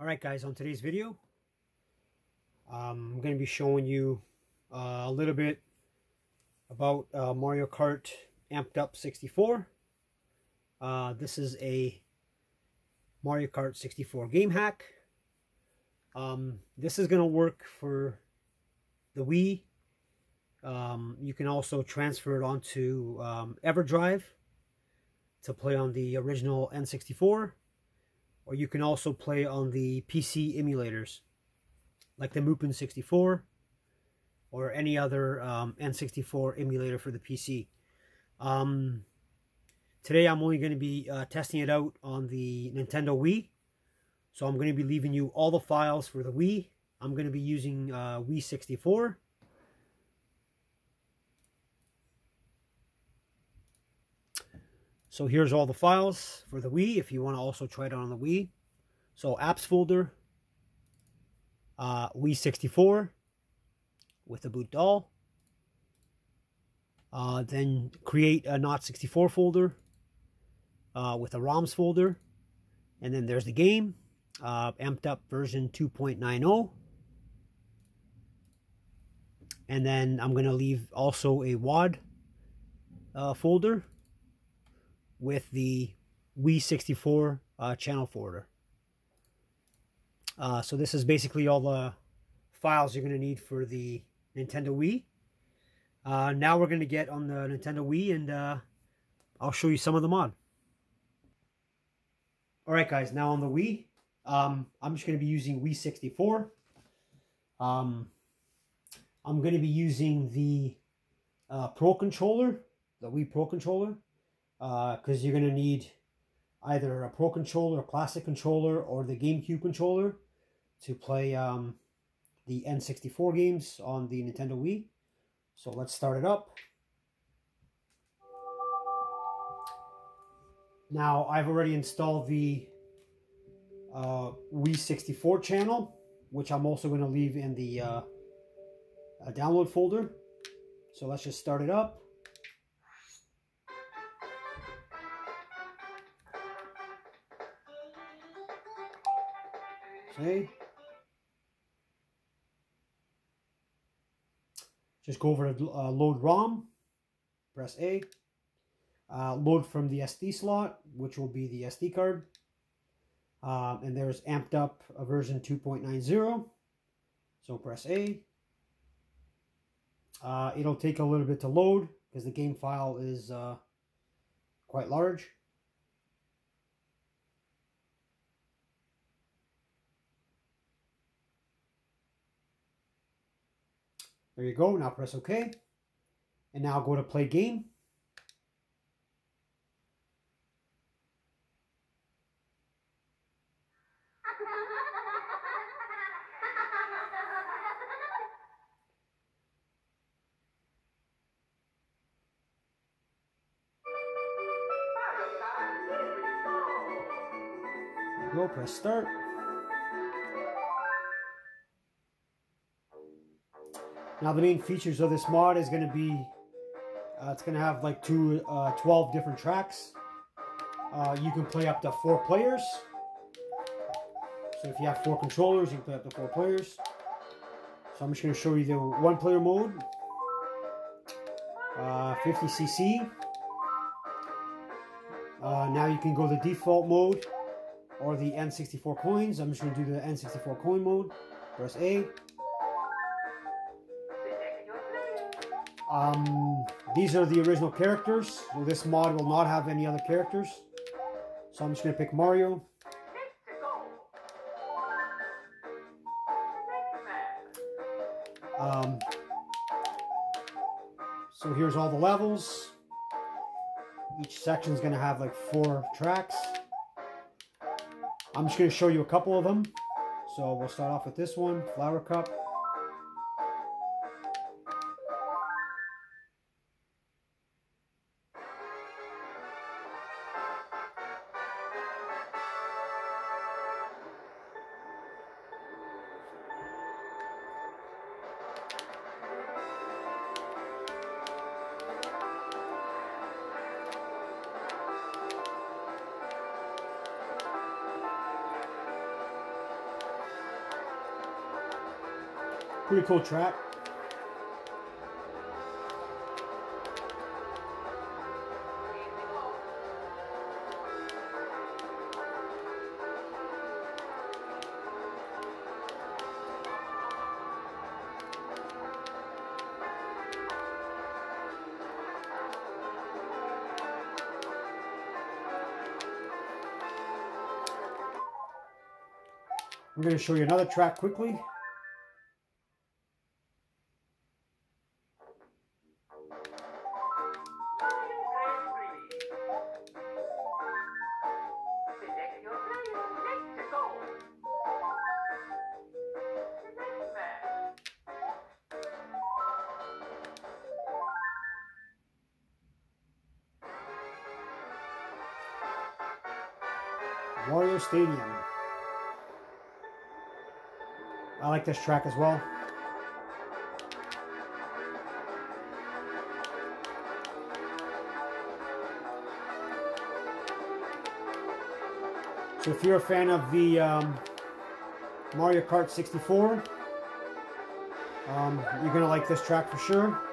Alright guys, on today's video, um, I'm going to be showing you uh, a little bit about uh, Mario Kart Amped Up 64. Uh, this is a Mario Kart 64 game hack. Um, this is going to work for the Wii. Um, you can also transfer it onto um, EverDrive to play on the original N64 or you can also play on the PC emulators like the Mupen 64 or any other um, N64 emulator for the PC. Um, today I'm only going to be uh, testing it out on the Nintendo Wii. So I'm going to be leaving you all the files for the Wii. I'm going to be using uh, Wii 64. So here's all the files for the Wii if you want to also try it on the Wii. So apps folder, uh, Wii 64 with the boot.dol. Uh, then create a not 64 folder uh, with a ROMs folder. And then there's the game, uh, amped up version 2.90. And then I'm going to leave also a WAD uh, folder with the Wii 64 uh, channel forwarder. Uh, so this is basically all the files you're going to need for the Nintendo Wii. Uh, now we're going to get on the Nintendo Wii and uh, I'll show you some of them on. Alright guys, now on the Wii, um, I'm just going to be using Wii 64. Um, I'm going to be using the uh, Pro Controller, the Wii Pro Controller because uh, you're going to need either a Pro Controller, a Classic Controller, or the GameCube Controller to play um, the N64 games on the Nintendo Wii. So let's start it up. Now, I've already installed the uh, Wii 64 channel, which I'm also going to leave in the uh, download folder. So let's just start it up. Okay. Just go over to uh, load ROM, press A. Uh, load from the SD slot, which will be the SD card. Um, and there's amped up a version 2.90. So press A. Uh, it'll take a little bit to load because the game file is uh, quite large. There you go. Now press OK. And now go to play game. Go press start. Now the main features of this mod is going to be, uh, it's going to have like two, uh, 12 different tracks. Uh, you can play up to four players. So if you have four controllers, you can play up to four players. So I'm just going to show you the one player mode. 50cc. Uh, uh, now you can go the default mode or the N64 coins. I'm just going to do the N64 coin mode. Press A. Um, these are the original characters. So this mod will not have any other characters. So I'm just going to pick Mario. Um, so here's all the levels. Each section is going to have like four tracks. I'm just going to show you a couple of them. So we'll start off with this one, Flower Cup. Pretty cool track. I'm going to show you another track quickly. Wario Stadium. I like this track as well. So if you're a fan of the um, Mario Kart 64, um, you're going to like this track for sure.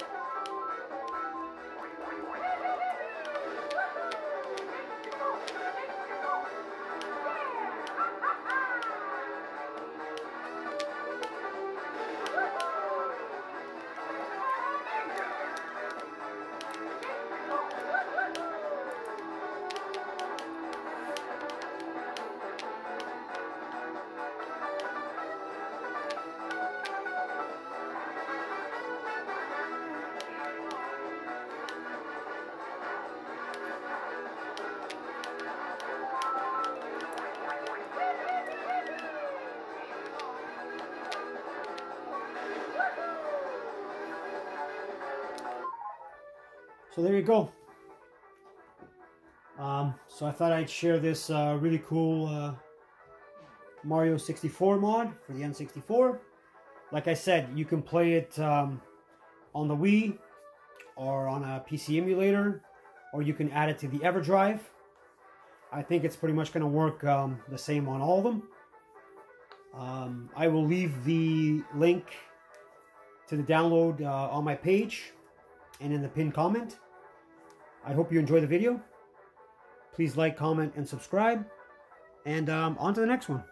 So there you go. Um, so I thought I'd share this uh, really cool uh, Mario 64 mod for the N64. Like I said, you can play it um, on the Wii or on a PC emulator, or you can add it to the EverDrive. I think it's pretty much going to work um, the same on all of them. Um, I will leave the link to the download uh, on my page and in the pinned comment. I hope you enjoy the video. Please like, comment, and subscribe. And um, on to the next one.